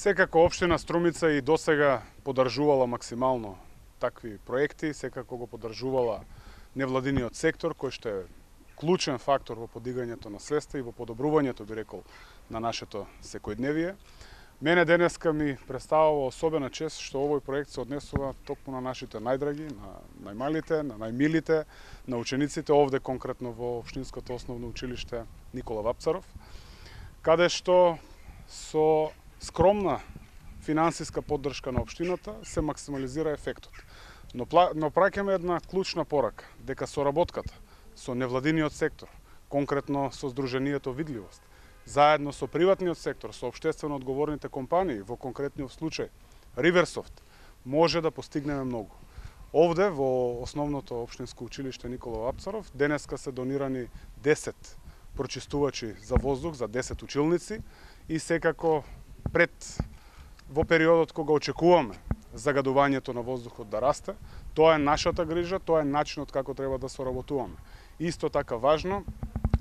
Секако општина Струмица и досега подржувала максимално такви проекти, секако го подржувала невладиниот сектор кој што е клучен фактор во подигањето на свеста и во подобрувањето, би рекол, на нашето секојдневие. Мене денеска ми представува особена чест што овој проект се однесува токму на нашите најдраги, на најмалите, на најмилите, на учениците овде конкретно во Обштинското основно училиште Никола Вапцаров, каде што со скромна финансиска поддршка на општината се максимализира ефектот. Но, но праќаме една клучна порака, дека соработката со невладиниот сектор, конкретно со Сдруженијето Видливост, заедно со приватниот сектор, со обштествено одговорните компании, во конкретниот случај Риверсофт, може да постигнеме многу. Овде во основното општинско училиште Никола Апцаров денеска се донирани 10 прочистувачи за воздух за 10 училници и секако пред во периодот кога очекуваме загадувањето на воздухот да расте, тоа е нашата грижа, тоа е начинот како треба да соработуваме. Исто така важно,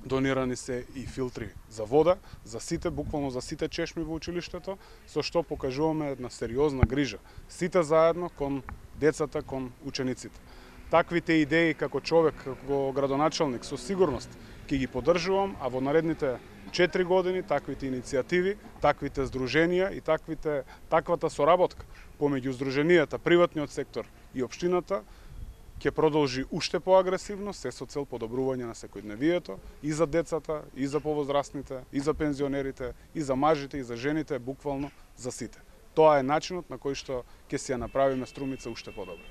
донирани се и филтри за вода, за сите, буквално за сите чешми во училиштето, со што покажуваме една сериозна грижа. Сите заедно кон децата, кон учениците. Таквите идеи како човек, како градоначалник, со сигурност ќе ги поддржувам, а во наредните 4 години таквите иницијативи, таквите здруженија и таквите таквата соработка помеѓу здруженијата, приватниот сектор и општината ќе продолжи уште поагресивно, се со цел подобрување на секојдневието и за децата, и за повозрастните, и за пензионерите, и за мажите, и за жените, буквално за сите. Тоа е начинот на кој што ќе си ја направиме струмица уште подобро.